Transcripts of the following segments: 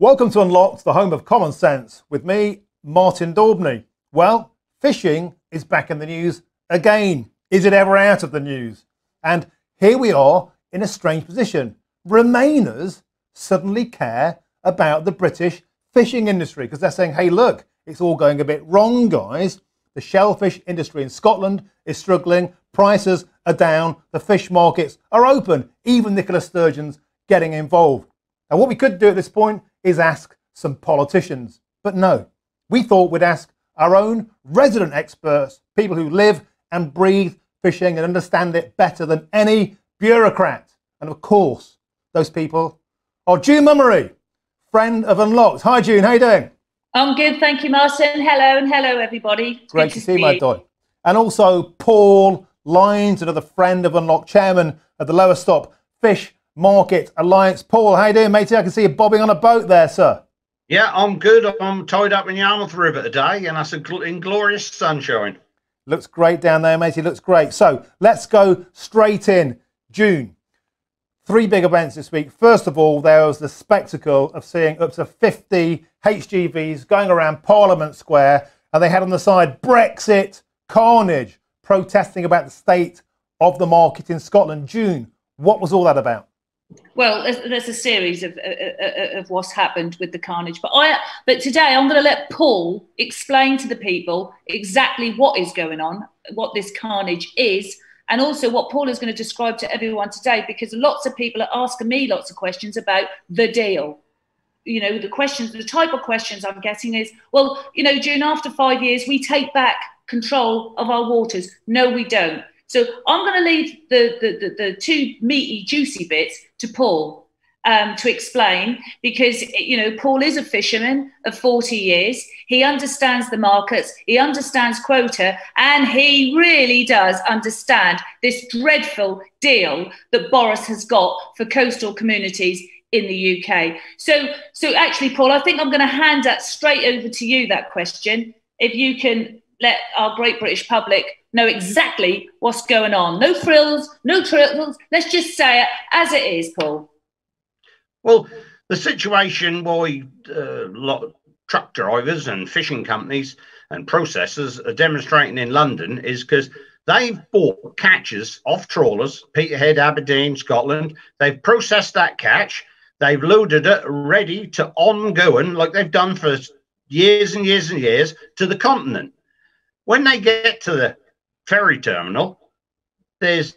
Welcome to Unlocked, the home of common sense, with me, Martin Daubney. Well, fishing is back in the news again. Is it ever out of the news? And here we are in a strange position. Remainers suddenly care about the British fishing industry because they're saying, hey, look, it's all going a bit wrong, guys. The shellfish industry in Scotland is struggling, prices are down, the fish markets are open, even Nicola Sturgeon's getting involved. And what we could do at this point is ask some politicians. But no, we thought we'd ask our own resident experts, people who live and breathe fishing and understand it better than any bureaucrat. And of course, those people are June Mummery, friend of Unlocked. Hi, June. How you doing? I'm good, thank you, Martin. Hello and hello, everybody. It's Great to, to see you, my doy. And also Paul Lines, another friend of Unlocked, chairman of the Lowestoft Fish Market Alliance. Paul, how you doing, matey? I can see you bobbing on a boat there, sir. Yeah, I'm good. I'm tied up in Yarmouth River today, and that's a gl- inglorious sunshine. Looks great down there, matey. Looks great. So let's go straight in. June. Three big events this week. First of all, there was the spectacle of seeing up to 50 HGVs going around Parliament Square, and they had on the side Brexit carnage, protesting about the state of the market in Scotland. June, what was all that about? Well, there's, a series of, uh, uh, uh, of what's happened with the carnage, but I but today I'm going to let Paul explain to the people exactly what is going on, what this carnage is, and also what Paul is going to describe to everyone today, because lots of people are asking me lots of questions about the deal. You know, the questions, the type of questions I'm getting is, well, you know, June after five years, we take back control of our waters. No, we don't. So I'm going to leave the, the, the, the two meaty, juicy bits to Paul um, to explain because you know Paul is a fisherman of 40 years. He understands the markets, he understands quota, and he really does understand this dreadful deal that Boris has got for coastal communities in the UK. So, so actually, Paul, I think I'm going to hand that straight over to you. That question, if you can let our great British public know exactly what's going on. No frills, no trills. Let's just say it as it is, Paul. Well, the situation why uh, lot of truck drivers and fishing companies and processors are demonstrating in London is because they've bought catches off trawlers, Peterhead, Aberdeen, Scotland. They've processed that catch. They've loaded it ready to ongoing, like they've done for years and years and years, to the continent. When they get to the ferry terminal, there's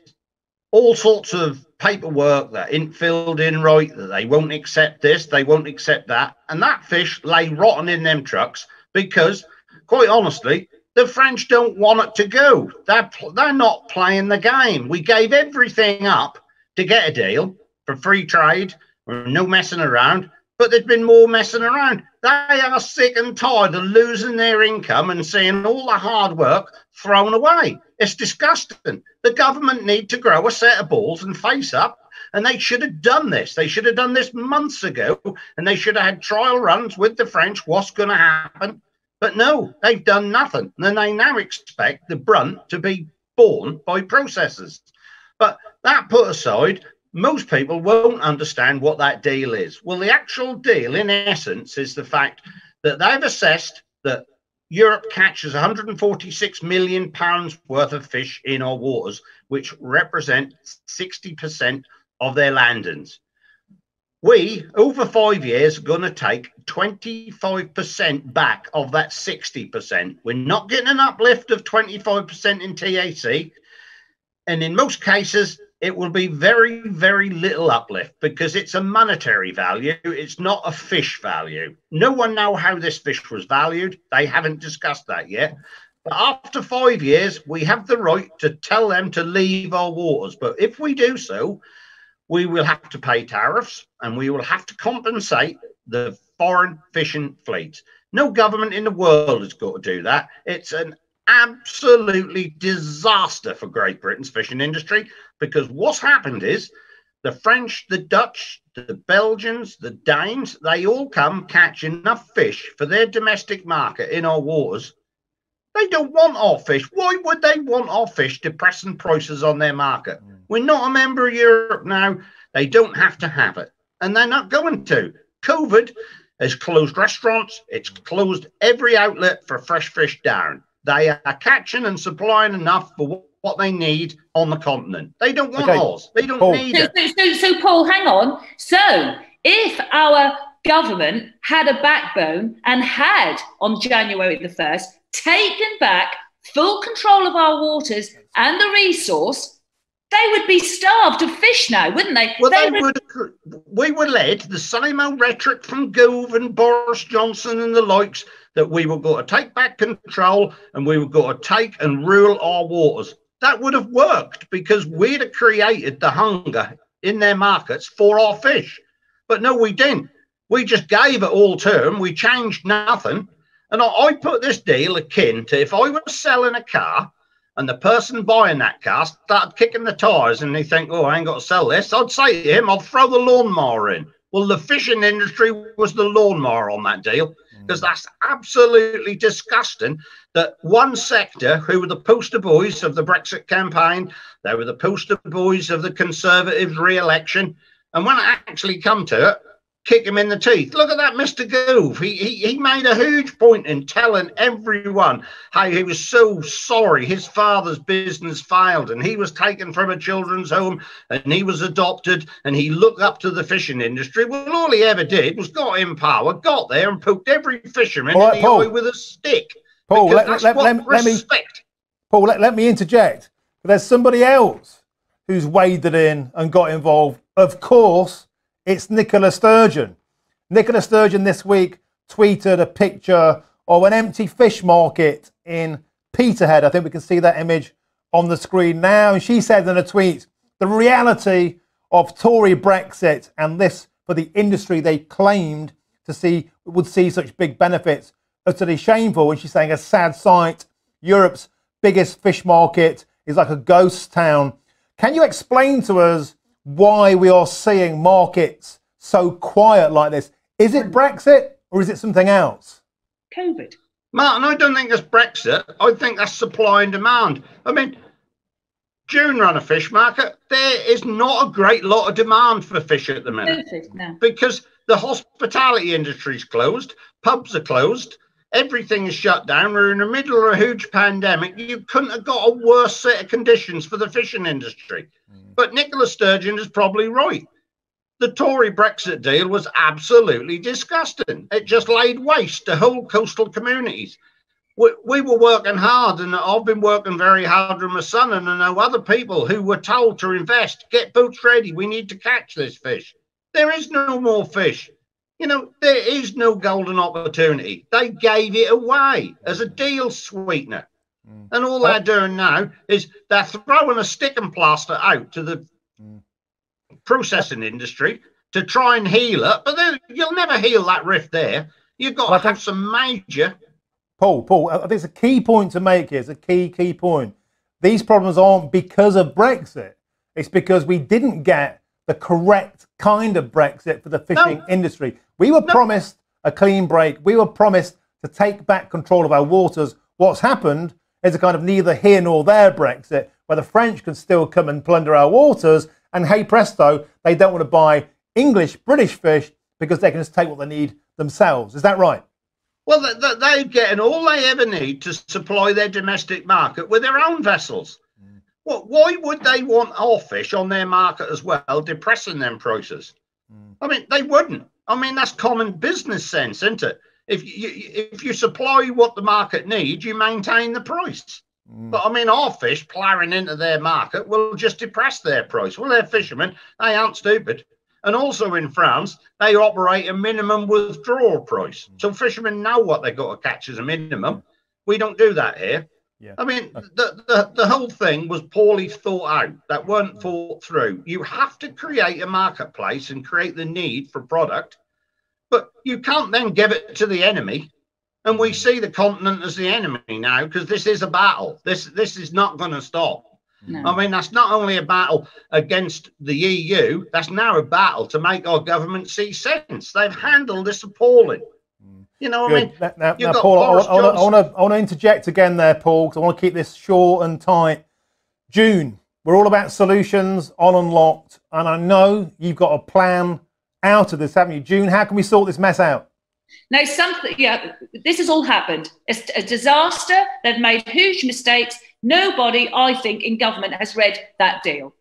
all sorts of paperwork that ain't filled in right, that they won't accept this, they won't accept that. And that fish lay rotten in them trucks because, quite honestly, the French don't want it to go. They're, they're not playing the game. We gave everything up to get a deal for free trade, no messing around but there's been more messing around. They are sick and tired of losing their income and seeing all the hard work thrown away. It's disgusting. The government need to grow a set of balls and face up. And they should have done this. They should have done this months ago. And they should have had trial runs with the French. What's going to happen? But no, they've done nothing. And they now expect the brunt to be borne by processors. But that put aside, most people won't understand what that deal is. Well, the actual deal, in essence, is the fact that they've assessed that Europe catches 146 million pounds worth of fish in our waters, which represent 60% of their landings. We, over five years, are going to take 25% back of that 60%. We're not getting an uplift of 25% in TAC. And in most cases, it will be very, very little uplift because it's a monetary value. It's not a fish value. No one know how this fish was valued. They haven't discussed that yet. But after five years, we have the right to tell them to leave our waters. But if we do so, we will have to pay tariffs and we will have to compensate the foreign fishing fleet. No government in the world has got to do that. It's an absolutely disaster for Great Britain's fishing industry because what's happened is the French, the Dutch, the Belgians, the Danes, they all come catch enough fish for their domestic market in our waters. They don't want our fish. Why would they want our fish depressing prices on their market? Mm. We're not a member of Europe now. They don't have to have it. And they're not going to. COVID has closed restaurants, it's closed every outlet for fresh fish down. They are catching and supplying enough for what they need on the continent. They don't want okay. ours. They don't Paul. need so, it. So, so, so, Paul, hang on. So, if our government had a backbone and had, on January the 1st, taken back full control of our waters and the resource, they would be starved of fish now, wouldn't they? Well, they, they would. would. We were led the same old rhetoric from Gove and Boris Johnson and the likes that we were going to take back control and we were going to take and rule our waters. That would have worked because we'd have created the hunger in their markets for our fish. But no, we didn't. We just gave it all term. We changed nothing. And I, I put this deal akin to if I was selling a car and the person buying that car started kicking the tires and they think, oh, I ain't got to sell this, I'd say to him, I'll throw the lawnmower in. Well, the fishing industry was the lawnmower on that deal because mm. that's absolutely disgusting that one sector, who were the poster boys of the Brexit campaign, they were the poster boys of the Conservatives' re election. And when it actually come to it, kick him in the teeth. Look at that, Mr. Gove. He, he, he made a huge point in telling everyone how he was so sorry his father's business failed and he was taken from a children's home and he was adopted and he looked up to the fishing industry. Well, all he ever did was got in power, got there and poked every fisherman right, in the Paul. eye with a stick. Paul, let, let, let, let, me, Paul, let, let me interject. There's somebody else who's waded in and got involved. Of course, it's Nicola Sturgeon. Nicola Sturgeon this week tweeted a picture of an empty fish market in Peterhead. I think we can see that image on the screen now. And she said in a tweet, the reality of Tory Brexit and this for the industry they claimed to see would see such big benefits utterly shameful. And she's saying a sad sight. Europe's biggest fish market is like a ghost town. Can you explain to us why we are seeing markets so quiet like this. Is it Brexit or is it something else? COVID. Martin, I don't think it's Brexit. I think that's supply and demand. I mean, June run a fish market. There is not a great lot of demand for fish at the minute. No. Because the hospitality industry is closed, pubs are closed, everything is shut down. We're in the middle of a huge pandemic. You couldn't have got a worse set of conditions for the fishing industry. Mm. But Nicola Sturgeon is probably right. The Tory Brexit deal was absolutely disgusting. It just laid waste to whole coastal communities. We, we were working hard, and I've been working very hard with my son, and I know other people who were told to invest, get boats ready. We need to catch this fish. There is no more fish. You know, there is no golden opportunity. They gave it away as a deal sweetener. Mm. And all they're doing now is they're throwing a stick and plaster out to the mm. processing industry to try and heal it. But then you'll never heal that rift there. You've got well, to have some major. Paul, Paul, I think it's a key point to make here. It's a key, key point. These problems aren't because of Brexit. It's because we didn't get the correct kind of Brexit for the fishing no. industry. We were no. promised a clean break. We were promised to take back control of our waters. What's happened is a kind of neither here nor there Brexit, where the French can still come and plunder our waters, and hey presto, they don't want to buy English, British fish because they can just take what they need themselves. Is that right? Well, they're getting all they ever need to supply their domestic market with their own vessels. Mm. Well, why would they want our fish on their market as well, depressing them prices? Mm. I mean, they wouldn't. I mean, that's common business sense, isn't it? If you if you supply what the market needs, you maintain the price. Mm. But I mean, our fish ploughing into their market will just depress their price. Well, they're fishermen; they aren't stupid. And also in France, they operate a minimum withdrawal price. Mm. So fishermen know what they've got to catch as a minimum. We don't do that here. Yeah. I mean, the, the, the whole thing was poorly thought out. That weren't mm. thought through. You have to create a marketplace and create the need for product, but you can't then give it to the enemy. And we mm. see the continent as the enemy now because this is a battle. This this is not going to stop. No. I mean, that's not only a battle against the EU, that's now a battle to make our government see sense. They've handled this appalling. You know what Good. I mean? Now, now Paul, I, I, want to I want to interject again there, Paul, because I want to keep this short and tight. June, we're all about solutions on Unlocked, and I know you've got a plan out of this, haven't you? June, how can we sort this mess out? Now, something, yeah, this has all happened. It's a disaster. They've made huge mistakes. Nobody, I think, in government has read that deal.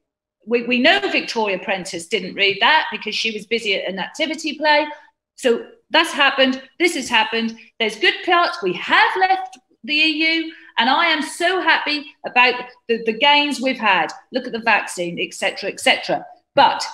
We, we know Victoria Prentice didn't read that because she was busy at an activity play. So that's happened. This has happened. There's good parts. We have left the EU, and I am so happy about the, the gains we've had. Look at the vaccine, etc., etc. But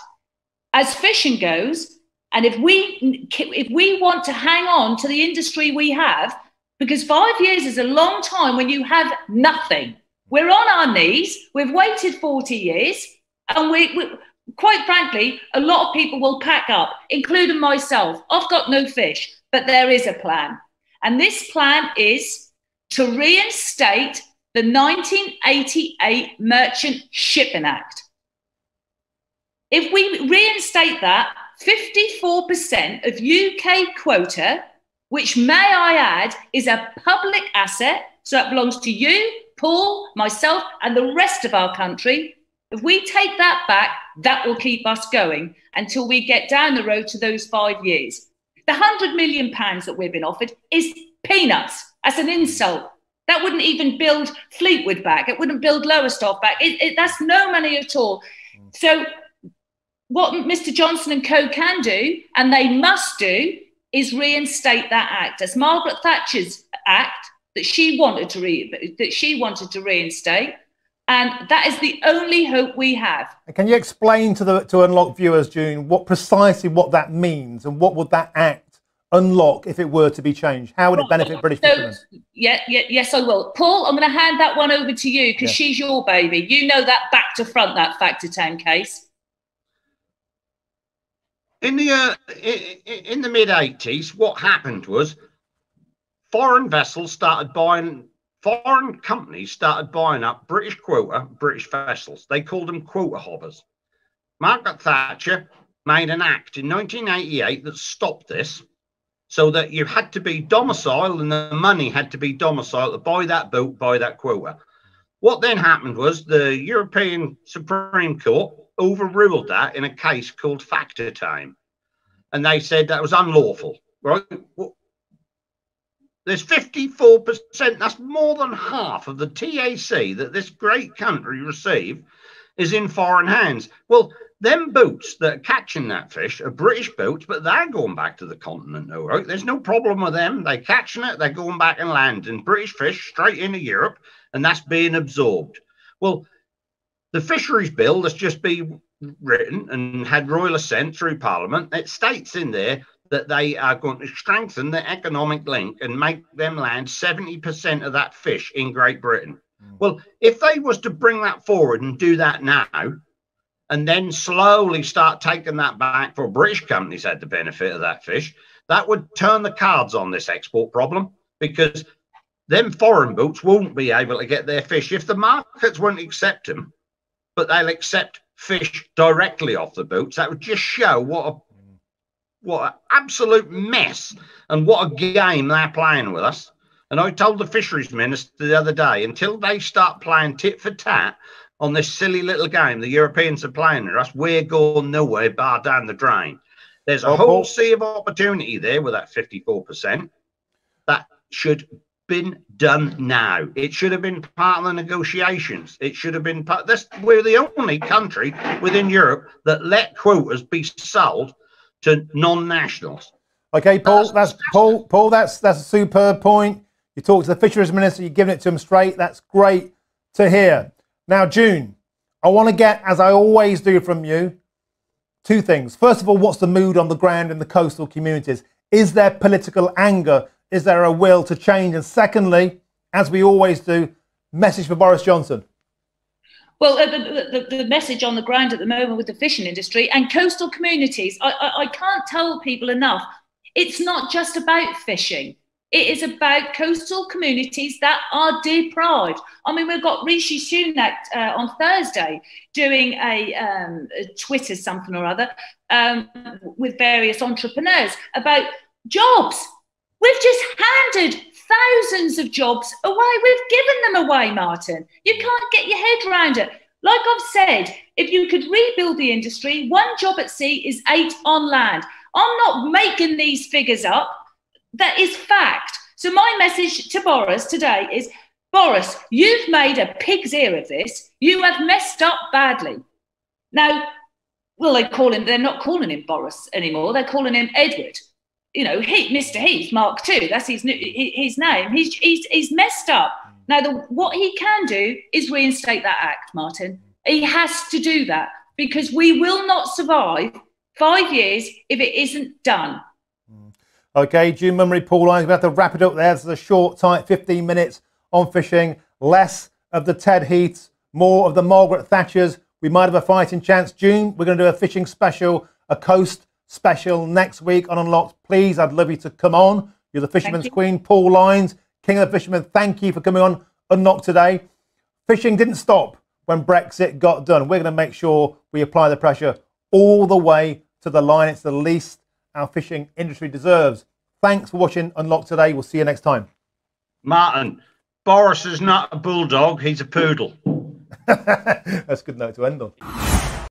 as fishing goes, and if we if we want to hang on to the industry we have, because five years is a long time when you have nothing. We're on our knees. We've waited 40 years. And we, we, quite frankly, a lot of people will pack up, including myself. I've got no fish, but there is a plan. And this plan is to reinstate the 1988 Merchant Shipping Act. If we reinstate that, 54% of UK quota, which may I add is a public asset, so it belongs to you, Paul, myself, and the rest of our country. If we take that back, that will keep us going until we get down the road to those five years. The hundred million pounds that we've been offered is peanuts. As an insult. That wouldn't even build Fleetwood back. It wouldn't build Lowestoft back. It, it, that's no money at all. So what Mr. Johnson and Co can do, and they must do, is reinstate that act as Margaret Thatcher's act that she wanted to re- that she wanted to reinstate, and that is the only hope we have. Can you explain to the to unlock viewers, June, what precisely what that means, and what would that act unlock if it were to be changed? How would it benefit British so, fishermen? Yeah, yeah, yes, I will. Paul, I'm going to hand that one over to you because yeah. she's your baby. You know that back to front, that Factortame case in the uh, in the mid 80s what happened was foreign vessels started buying foreign companies started buying up british quota british vessels they called them quota hoppers margaret thatcher made an act in 1988 that stopped this so that you had to be domiciled and the money had to be domiciled to buy that boat buy that quota what then happened was the european supreme court overruled that in a case called Factortame. And they said that was unlawful, right? There's 54%, that's more than half of the TAC that this great country received is in foreign hands. Well, them boats that are catching that fish are British boats, but they're going back to the continent, though, right? There's no problem with them. They're catching it, they're going back and landing British fish straight into Europe, and that's being absorbed. Well, the fisheries bill that's just been written and had royal assent through Parliament, it states in there that they are going to strengthen the economic link and make them land 70% of that fish in Great Britain. Mm. Well, if they was to bring that forward and do that now, and then slowly start taking that back for British companies had the benefit of that fish, that would turn the cards on this export problem because them foreign boats won't be able to get their fish if the markets won't accept them but they'll accept fish directly off the boats. That would just show what a what an absolute mess and what a game they're playing with us. And I told the fisheries minister the other day, until they start playing tit for tat on this silly little game the Europeans are playing with us, we're going nowhere bar down the drain. There's a oh, whole sea of opportunity there with that 54%. That should have been done now. It should have been part of the negotiations. It should have been part. This we're the only country within Europe that let quotas be sold to non-nationals. Okay, Paul. That's, that's Paul. Paul. That's that's a superb point. You talk to the fisheries minister. You're giving it to him straight. That's great to hear. Now, June, I want to get, as I always do from you, two things. First of all, what's the mood on the ground in the coastal communities? Is there political anger is there a will to change? And secondly, as we always do, message for Boris Johnson. Well, uh, the, the, the, message on the ground at the moment with the fishing industry and coastal communities, I, I, I can't tell people enough. It's not just about fishing. It is about coastal communities that are deprived. I mean, we've got Rishi Sunak uh, on Thursday doing a, um, a, Twitter something or other um, with various entrepreneurs about jobs We've just handed thousands of jobs away. We've given them away, Martin. You can't get your head around it. Like I've said, if you could rebuild the industry, one job at sea is eight on land. I'm not making these figures up. That is fact. So my message to Boris today is Boris, you've made a pig's ear of this. You have messed up badly. Now, well, they call him, they're not calling him Boris anymore. They're calling him Edward. You know, he, Mr. Heath, Mark II, that's his, his name. He's, he's, he's messed up. Hmm. Now, the, what he can do is reinstate that act, Martin. He has to do that because we will not survive five years if it isn't done. Hmm. Okay, June Mummery, Paul Lyons, we have to wrap it up there. This is a short, tight 15 minutes on fishing. Less of the Ted Heaths, more of the Margaret Thatchers. We might have a fighting chance. June, we're going to do a fishing special, a coast special next week on Unlocked. Please, I'd love you to come on. You're the Fisherman's Queen, Paul Lyons, King of the Fishermen. Thank you for coming on Unlocked today. Fishing didn't stop when Brexit got done. We're going to make sure we apply the pressure all the way to the line. It's the least our fishing industry deserves. Thanks for watching Unlocked today. We'll see you next time. Martin, Boris is not a bulldog, he's a poodle. That's a good note to end on.